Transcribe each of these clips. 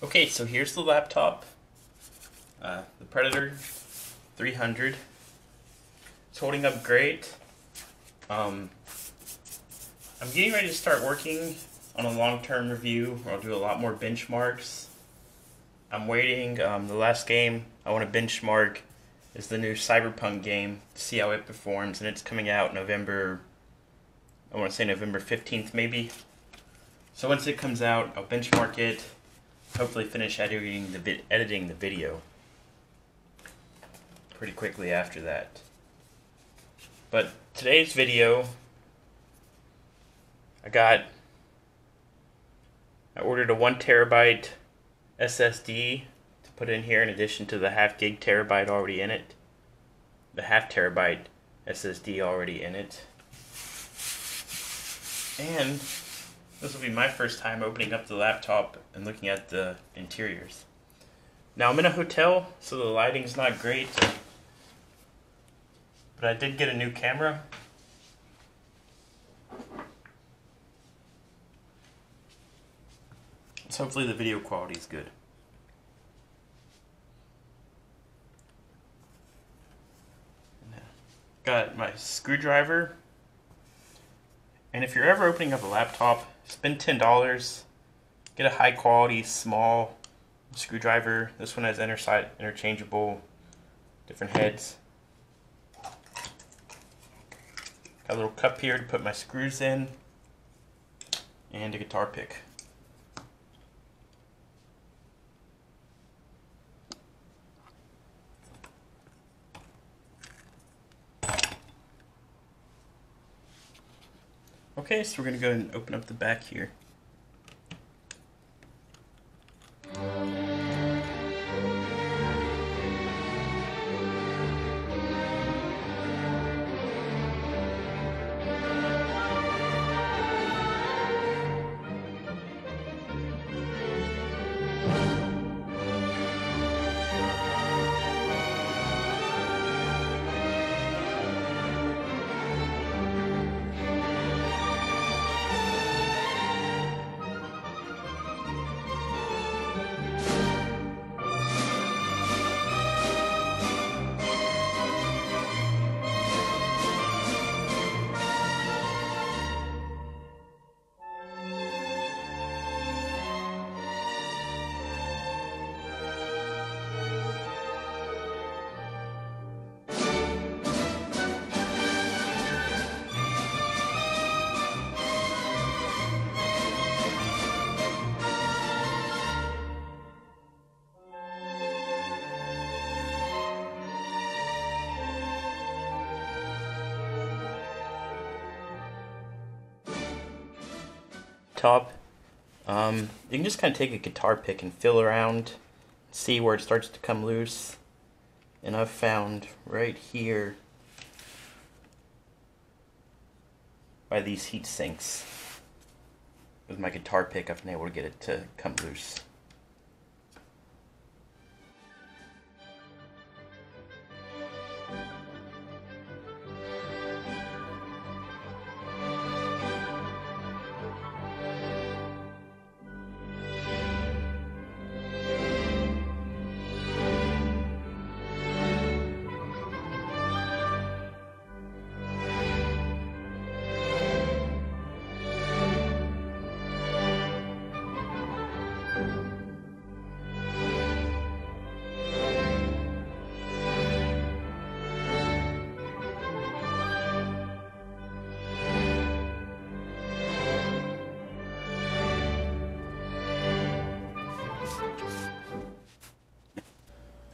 Okay, so here's the laptop. Uh, the Predator 300. It's holding up great. Um, I'm getting ready to start working on a long-term review. I'll do a lot more benchmarks. I'm waiting. Um, the last game I want to benchmark is the new Cyberpunk game to see how it performs, and it's coming out November. I want to say November 15th, maybe. So once it comes out, I'll benchmark it hopefully finish editing the editing the video pretty quickly after that. But today's video, I got, I ordered a one terabyte SSD to put in here in addition to the half gig terabyte already in it. The half terabyte SSD already in it. And this will be my first time opening up the laptop and looking at the interiors. Now I'm in a hotel, so the lighting's not great. But I did get a new camera. So hopefully the video quality is good. Got my screwdriver. And if you're ever opening up a laptop, spend $10, get a high quality small screwdriver. This one has inter interchangeable different heads. Got a little cup here to put my screws in and a guitar pick. Okay, so we're going to go ahead and open up the back here. Top. Um, you can just kind of take a guitar pick and feel around, see where it starts to come loose. And I've found right here by these heat sinks with my guitar pick I've been able to get it to come loose.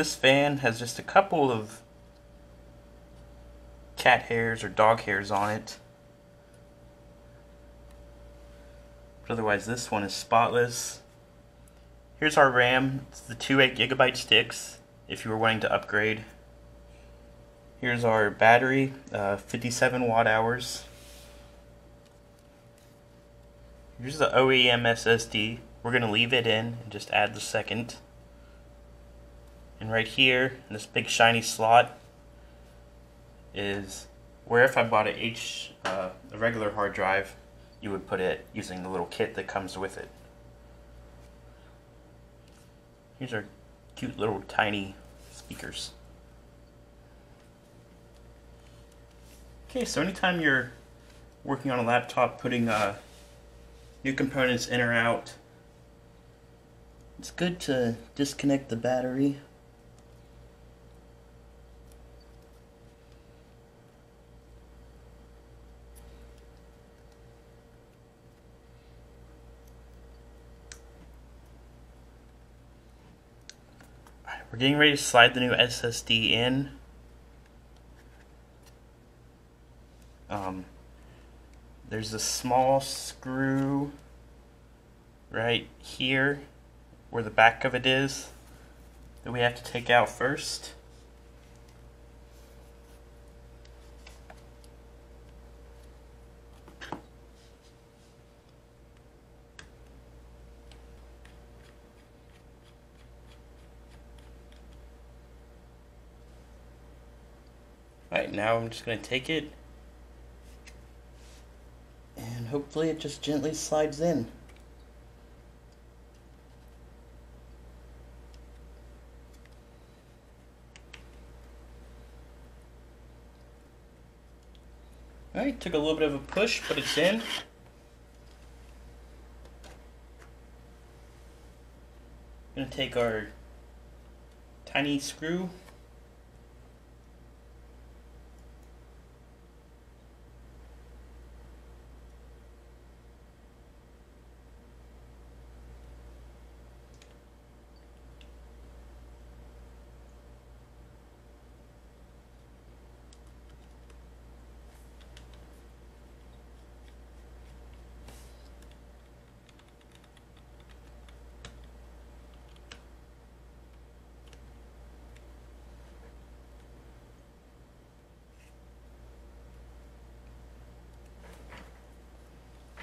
This fan has just a couple of cat hairs or dog hairs on it. But otherwise this one is spotless. Here's our RAM. It's the two 8 gigabyte sticks if you were wanting to upgrade. Here's our battery, uh, 57 watt hours. Here's the OEM SSD. We're going to leave it in and just add the second. And right here, this big shiny slot, is where if I bought a H, uh, a regular hard drive, you would put it using the little kit that comes with it. Here's our cute little tiny speakers. Okay, so anytime you're working on a laptop, putting uh, new components in or out, it's good to disconnect the battery. We're getting ready to slide the new SSD in. Um, there's a small screw right here where the back of it is that we have to take out first. Alright, now I'm just going to take it and hopefully it just gently slides in. Alright, took a little bit of a push, but it's in. Gonna take our tiny screw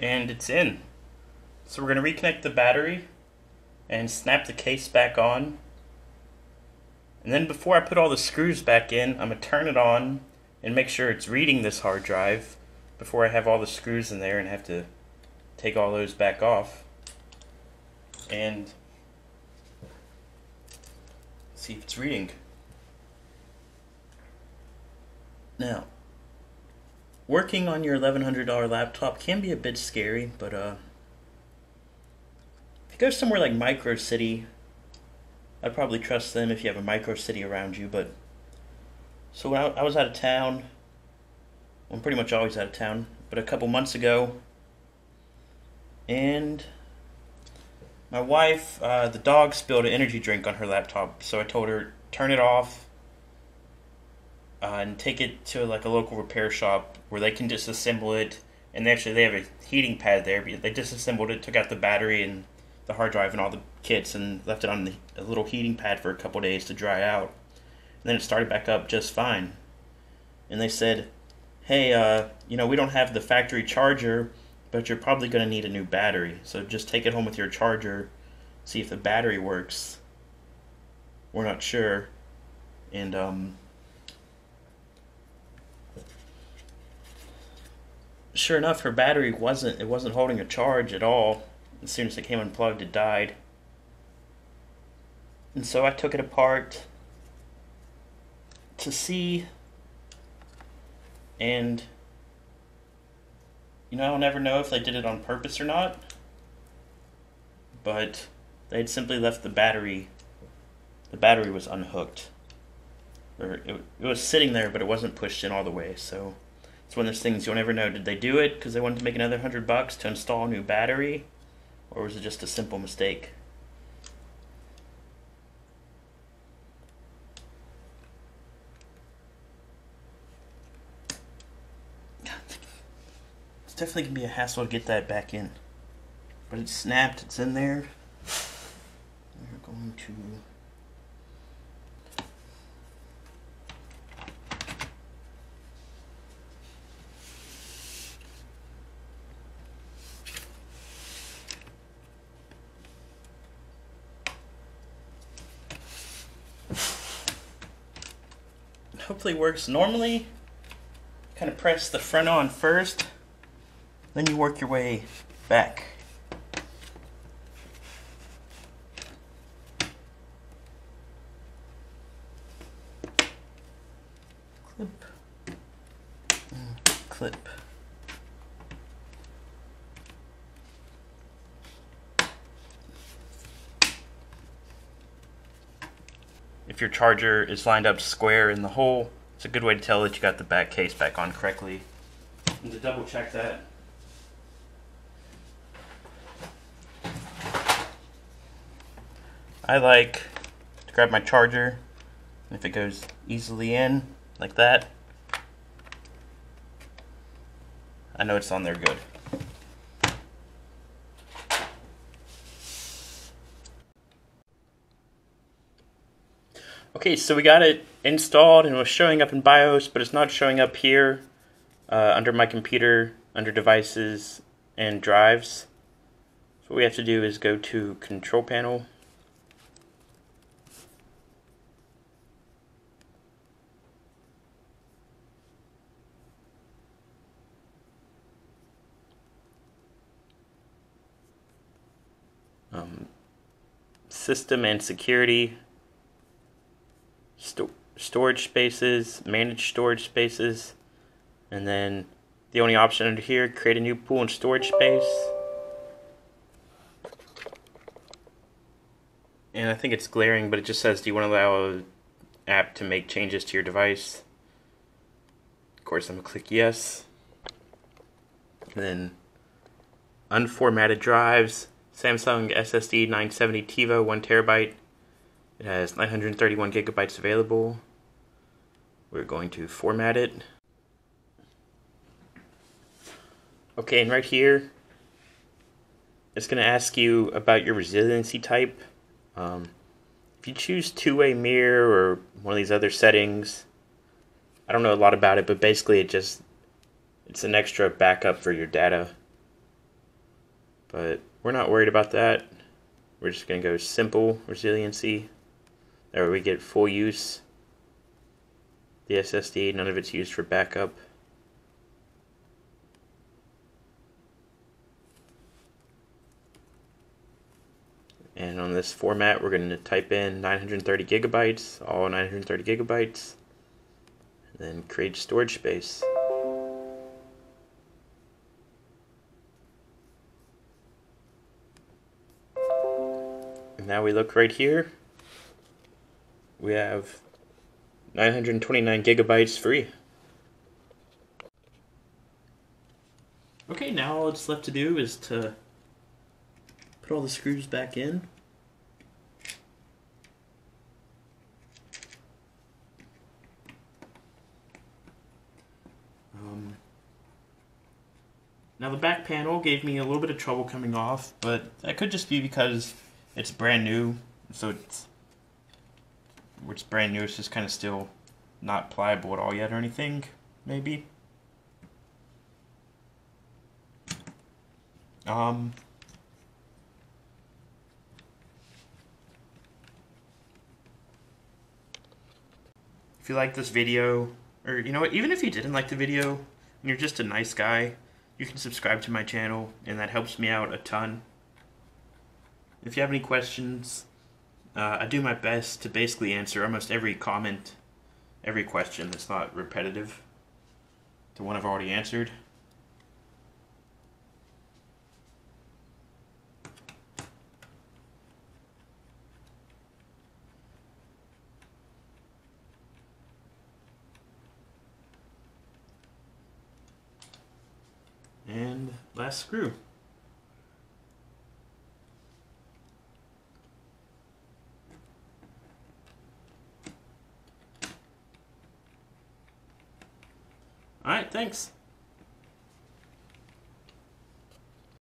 and it's in. So we're going to reconnect the battery and snap the case back on. And then before I put all the screws back in, I'm going to turn it on and make sure it's reading this hard drive before I have all the screws in there and have to take all those back off. And see if it's reading. Now, working on your $1100 laptop can be a bit scary, but uh, if you go somewhere like Micro Center, I'd probably trust them if you have a Micro Center around you. But so when I, I was out of town, I'm pretty much always out of town, but a couple months ago, and my wife, uh, the dog spilled an energy drink on her laptop, so I told her turn it off uh, and take it to like a local repair shop where they can disassemble it. And actually, they have a heating pad there. But they disassembled it, took out the battery and the hard drive and all the kits, and left it on the, a little heating pad for a couple days to dry out. And then it started back up just fine. And they said, "Hey, uh, you know, we don't have the factory charger, but you're probably going to need a new battery. So just take it home with your charger, see if the battery works. We're not sure." And um, sure enough, her battery wasn't it wasn't holding a charge at all. As soon as it came unplugged, it died. And so I took it apart to see, and you know, I'll never know if they did it on purpose or not. But they had simply left the battery. The battery was unhooked, or it, it was sitting there, but it wasn't pushed in all the way. So. It's one of those things you'll never know. Did they do it because they wanted to make another hundred bucks to install a new battery, or was it just a simple mistake? It's definitely gonna be a hassle to get that back in, but it snapped. It's in there. We're going to. hopefully works normally. Kind of press the front on first, then you work your way back. Clip, mm, clip. If your charger is lined up square in the hole, it's a good way to tell that you got the back case back on correctly. And to double check that, I like to grab my charger, and if it goes easily in, like that, I know it's on there good. Okay, so we got it installed and it was showing up in BIOS, but it's not showing up here uh, under my computer, under devices and drives. So what we have to do is go to control panel. Um, system and security sto storage spaces, manage storage spaces, and then the only option under here, create a new pool and storage space. And I think it's glaring, but it just says, do you want to allow an app to make changes to your device? Of course, I'm going to click yes. And then unformatted drives, Samsung SSD 970 EVO 1 terabyte. It has 931 gigabytes available. We're going to format it. Okay, and right here, it's going to ask you about your resiliency type. Um, if you choose two-way mirror or one of these other settings, I don't know a lot about it, but basically it just, it's an extra backup for your data. But we're not worried about that. We're just going to go simple resiliency. There we get full use. The SSD, none of it's used for backup. And on this format, we're going to type in 930 gigabytes, all 930 gigabytes, and then create storage space. And now we look right here, we have 929 gigabytes free. Okay, now all it's left to do is to put all the screws back in. Um, now the back panel gave me a little bit of trouble coming off, but that could just be because it's brand new, so it's which brand new. It's just kind of still not pliable at all yet or anything, maybe. Um, if you like this video, or you know what, even if you didn't like the video, and you're just a nice guy, you can subscribe to my channel, and that helps me out a ton. If you have any questions, uh, I do my best to basically answer almost every comment, every question that's not repetitive to one I've already answered. And last screw. Thanks.